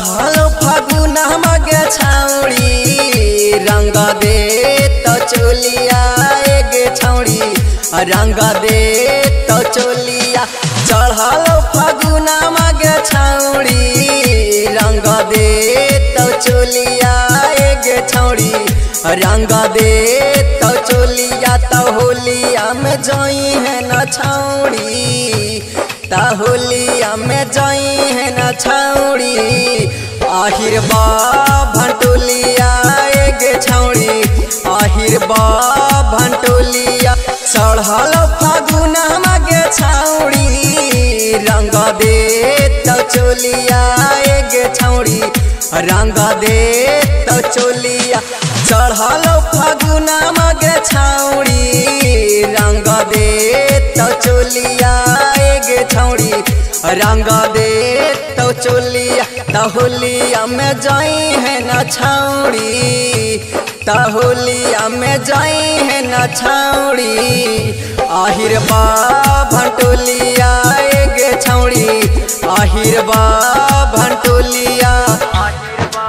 चढ़ल फगुना मगे छाउड़ी, रंग दे तो चोलिया गे छौड़ी रंग दे तो चोलिया। चढ़ल फगुना मगे छाउड़ी, रंग दे तो चोलिया गे छौड़ी रंग दे तो चोलिया। तो होलिया में जोई है न छौड़ी होलिया में जई है न छौड़ी, आहिर बा भंटोलिया एगे छौड़ी, आहिर बा भंटोलिया चढ़ल फागुना मगे छौड़ी, रंग दे तो चोलिया एगे छौड़ी, रंग दे तो चोलिया चढ़ल फागुना मगे छौड़ी, रंग दे तो चोलिया छौड़ी रंग दे तो चोलिया तहुलिया में जाई है न छौड़ी तहुलिया में जाई है न छौड़ी आहिर बा भंटोलिया एगे छौड़ी आहिर बा भंटोलिया। आहिर बा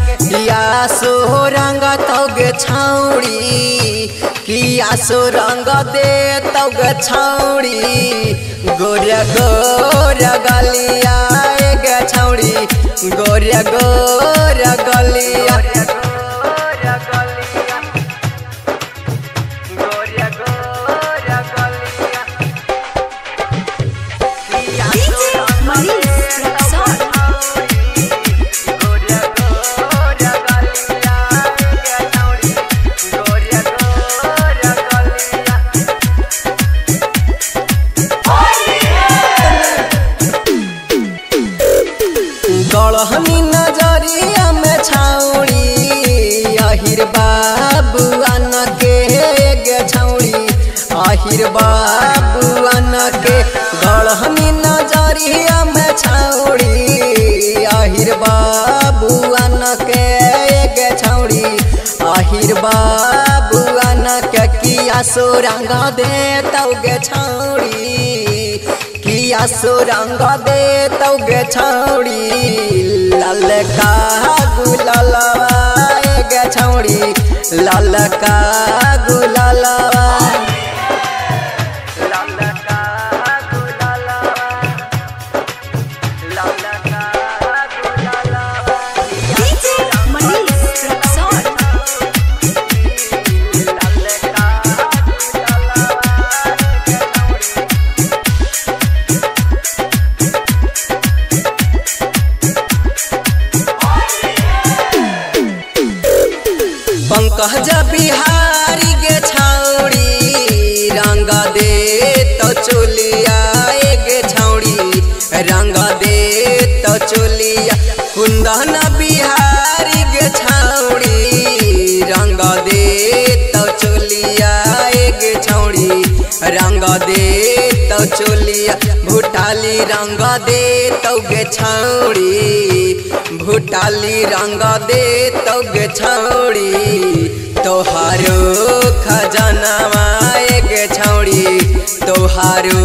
सो रंग तौगे छौड़ी किया सो रंग दे तौगे छौड़ी गोरिया गोरिया गलिया गे छौड़ी गोरिया गोरिया गलिया। गढ़नी नज़रिया में छौड़ी आहिर बाबुआ न के छौड़ी आहिर बाबुआ न के गढ़नी नज़रिया में छौड़ी आहिर बाबुआ न के छौड़ी आहिर बाबुआ न के किया सो रंग दे तौ गे छौड़ी किया सो रंग दे तौ गे छौड़ी। लाल का गुलालवा गे छौड़ी। लाल का पंकज बिहारी गे छौड़ी रंग दे तो चोलिया गे छौड़ी रंग दे तो चोलिया। कुंदन बिहारी गे छौड़ी रंग दे तो चोलिया गे छौड़ी रंग दे तो चोलिया। भूटाली रंग दे तौगे छौड़ी, भुटाली रंग दे तौगे छौड़ी, तोहारो खजनवा एक छौड़ी, तोहारो